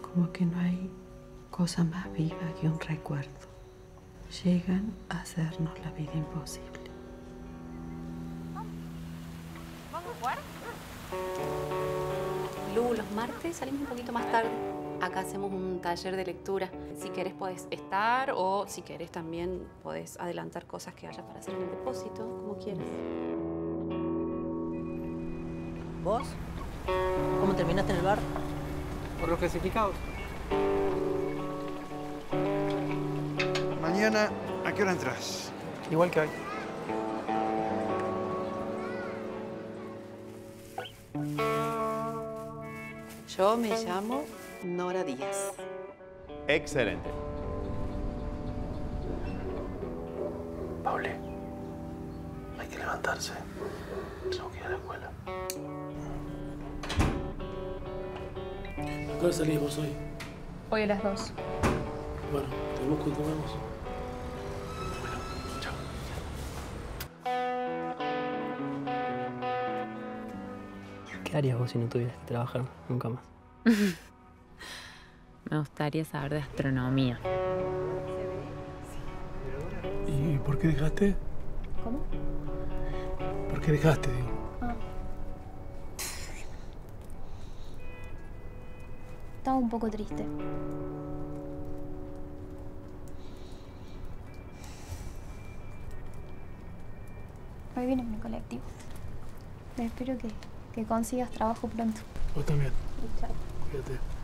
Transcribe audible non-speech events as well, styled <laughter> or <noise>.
Como que no hay cosa más viva que un recuerdo. Llegan a hacernos la vida imposible. ¿Vamos a jugar? Lu, los martes salimos un poquito más tarde. Acá hacemos un taller de lectura. Si querés podés estar o si querés también podés adelantar cosas que haya para hacer en el depósito, como quieras. ¿Vos? ¿Cómo terminaste en el bar? Por los clasificados. Mañana, ¿a qué hora entras? Igual que hoy. Yo me llamo Nora Díaz. Excelente. Pauli, hay que levantarse. Tengo que ir a la escuela. ¿A qué hora salís vos hoy? Hoy a las dos. Bueno, te busco y comemos. Bueno, chao. ¿Qué harías vos si no tuvieras que trabajar nunca más? <laughs> Me gustaría saber de astronomía. ¿Y por qué dejaste? ¿Cómo? ¿Por qué dejaste, digo? Estaba un poco triste. Hoy viene mi colectivo. Espero que, que consigas trabajo pronto. Vos también. Chao. Cuídate.